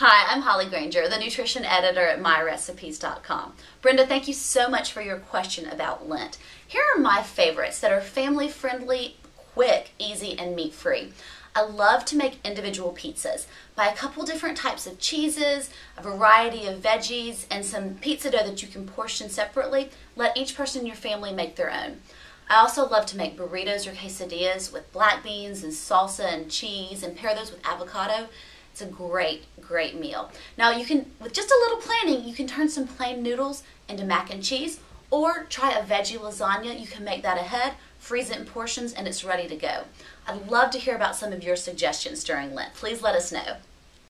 Hi, I'm Holley Grainger, the nutrition editor at myrecipes.com. Brenda, thank you so much for your question about Lent. Here are my favorites that are family friendly, quick, easy, and meat free. I love to make individual pizzas. Buy a couple different types of cheeses, a variety of veggies, and some pizza dough that you can portion separately. Let each person in your family make their own. I also love to make burritos or quesadillas with black beans and salsa and cheese and pair those with avocado. It's a great, great meal. Now you can, with just a little planning, you can turn some plain noodles into mac and cheese or try a veggie lasagna. You can make that ahead, freeze it in portions, and it's ready to go. I'd love to hear about some of your suggestions during Lent. Please let us know.